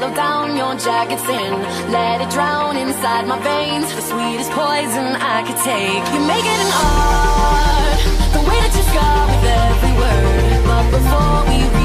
swallow down your jacket's in. Let it drown inside my veins. The sweetest poison I could take. You make it an art. The way that you scar with every word. But before we